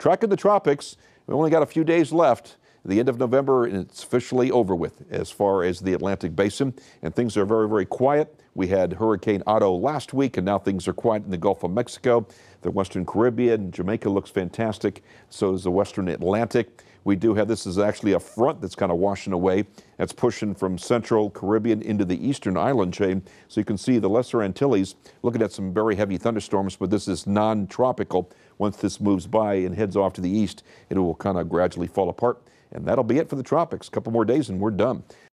tracking the tropics. We only got a few days left. The end of November, and it's officially over with as far as the Atlantic Basin, and things are very, very quiet. We had Hurricane Otto last week, and now things are quiet in the Gulf of Mexico. The Western Caribbean, Jamaica looks fantastic. So does the Western Atlantic. We do have this is actually a front that's kind of washing away. That's pushing from central Caribbean into the eastern island chain. So you can see the Lesser Antilles looking at some very heavy thunderstorms, but this is non tropical. Once this moves by and heads off to the east, it will kind of gradually fall apart. And that'll be it for the tropics. A couple more days and we're done.